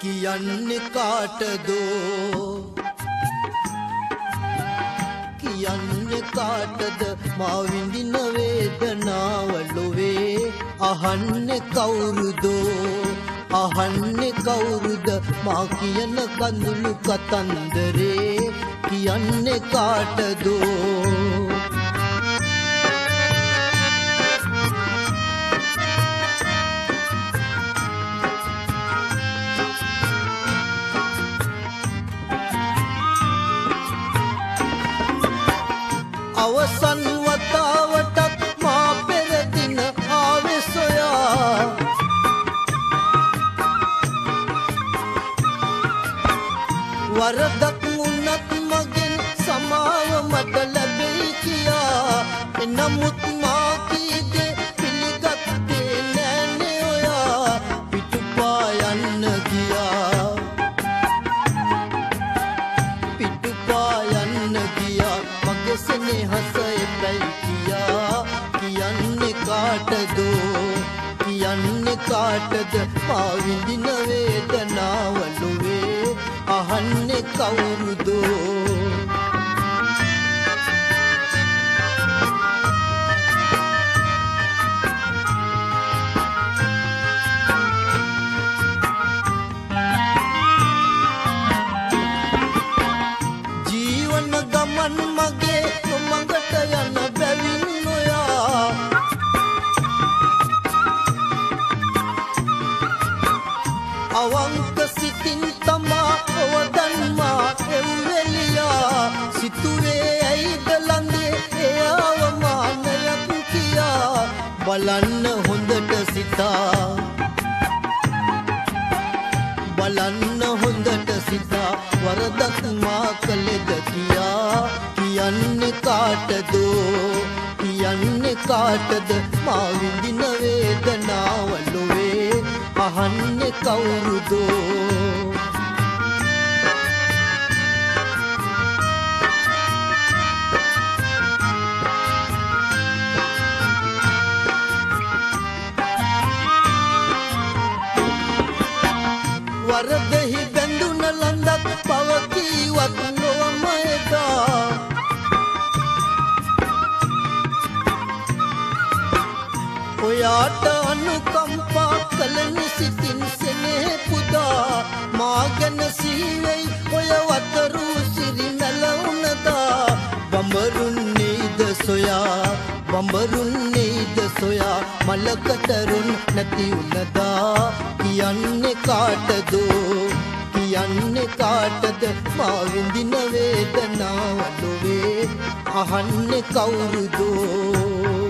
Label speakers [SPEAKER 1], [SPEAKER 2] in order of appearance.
[SPEAKER 1] කියන්නේ කාටදෝ? කියන්නේ කාටද? මා විඳින වේදනාව ලොවේ අහන්නේ කවුරුදෝ? අහන්නේ කවුරුද? මා කියන කඳුළු කතන්දරේ කියන්නේ කාටදෝ? අවසන් වතාවටත් මා පෙරදින ආවේ සොයා වරදක් වුණත් මගෙන් සමාව මට ලැබෙයි කියා. එනමුත් මගේ සෙනෙහස එපැයි කියා. කියන්නේ කාටදෝ? කියන්නේ කාටද? මා විඳින වේදනාව ලොවේ අහන්නේ කවුරුදෝ? ජීවන ගමන් මගේ නොමඟට යන බැවින් නොයා? අවංක සිතින් තමා ඔවදන්මා එව්වෙලියා සිතුවේ ඇයිද ළඟේ එයාව මානයක් කියා? බලන්න හොඳට සිතා. බලන්න හොඳට සිතා. වරදක් මා කළෙද කියා කියන්නේ කාටදෝ? කියන්නේ කාටද? මා විඳින වේදනාව ලොවේ අහන්නේ කවුරුදෝ? වරදෙහි බැඳුන ලඳක් පවකීවත් ඔයාට අනුකම්පා කළ නිසිතින් සෙනේ පුදා මා ගැන සීවෙයි ඔය වතරු සිරි නැලවුනදා. බඹරුන් නේද සොයා බඹරුන් නේද සොයා මලකටරුන් නැති උනදා. කියන්නේ කාටදෝ? කියන්නේ කාටද? මා විඳින වේදනාව ලොවේ අහන්නේ කවුරුදෝ?